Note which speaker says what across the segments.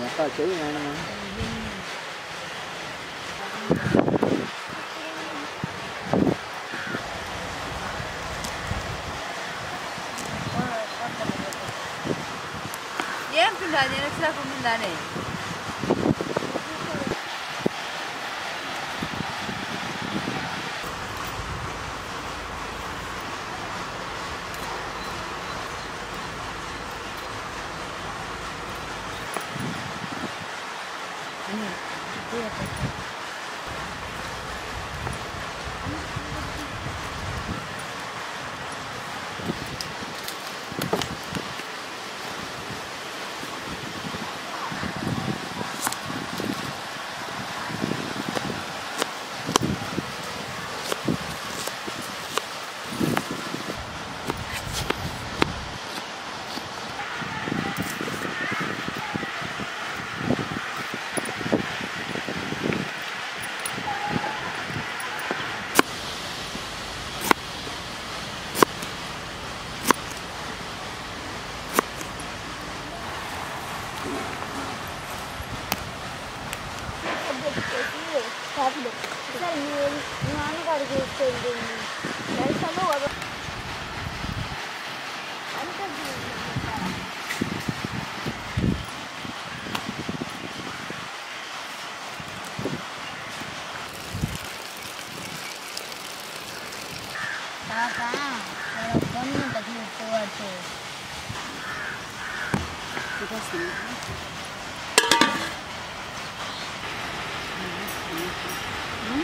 Speaker 1: Đẹp quá chú nghe nó
Speaker 2: Yem, kundanya, nak siapa benda ni?
Speaker 3: అప్పుడు అసలు మీ నాన్నగారికి ఇచ్చేది దర్శనం అంత
Speaker 4: తాత పొన్ను తగ్గి పోవచ్చు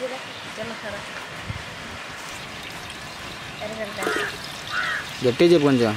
Speaker 3: గట్టి
Speaker 1: చెప్పు కొంచెం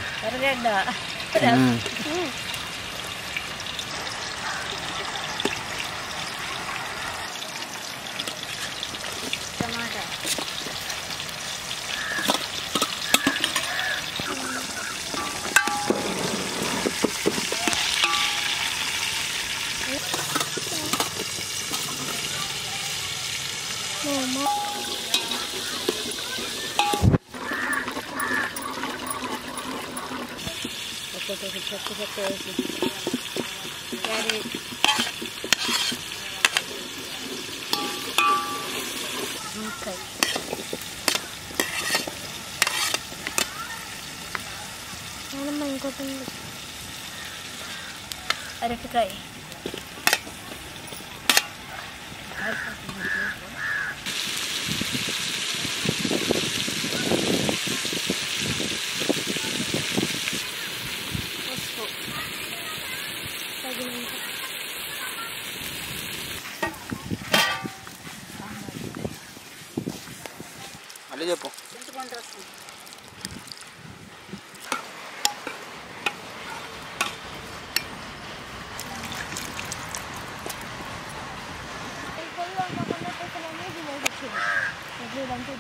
Speaker 4: হয়েছে শক্ত শক্ত হয়েছে ক্যারেট
Speaker 3: দুধ খাই അരക്കായി
Speaker 4: దించుకుంటూ వస్తుంది
Speaker 3: లేదంటే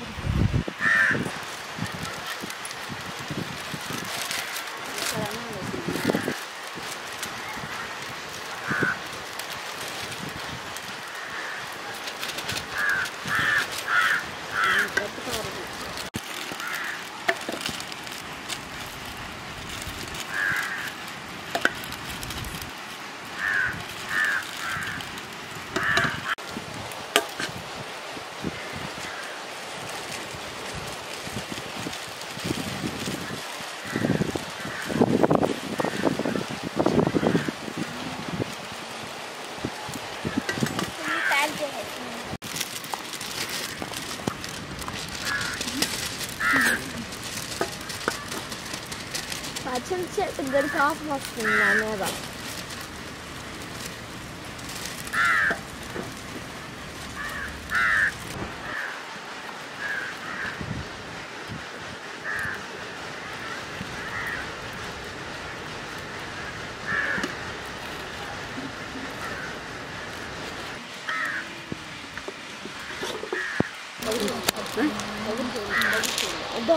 Speaker 3: Tim tipped a good half off from I know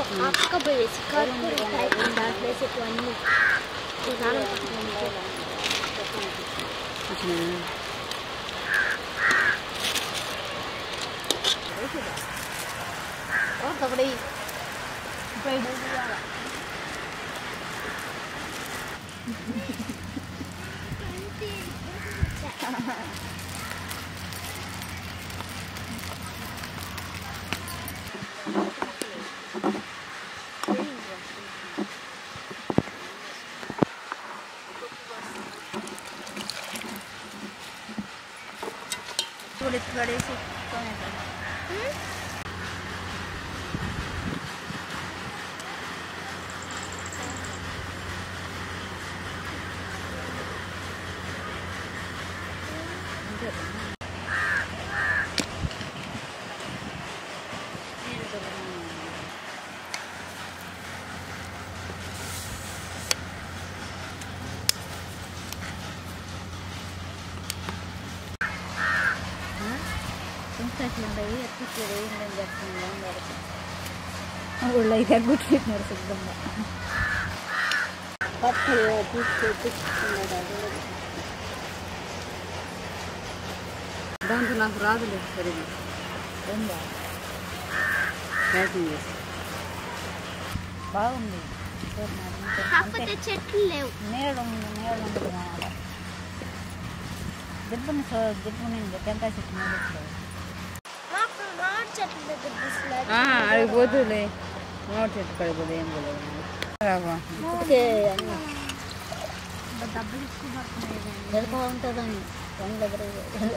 Speaker 3: అక్క పోయేసి దాంట్లో వేసేట్టు Gracias. ¿Mm?
Speaker 4: Thank you. ఇంకట్లు ఉండవు ఎత్తుకు ఉండని చెప్తుంది అందరికి ఊళ్ళో అయితే గుట్టిపెట్టినారు సిద్ధంగా పప్పు తీసుకు తీసుకున్నాడు అది దాంతో నాకు రాదులే సరిగ్గా ఉందా
Speaker 2: ప్యాకింగ్
Speaker 4: చేసి బాగుంది
Speaker 3: చెట్లు లేవు
Speaker 4: నీళ్ళు నీళ్ళు ఉంటుంది దిబ్బని దిబ్బు టెంకాయ చెట్టు నీళ్ళు
Speaker 3: అది పోతులే
Speaker 4: నోట్ చెట్టు పడిపోదు ఏం డబ్బులు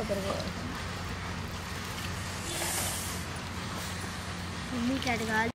Speaker 3: మీకు అడగాలి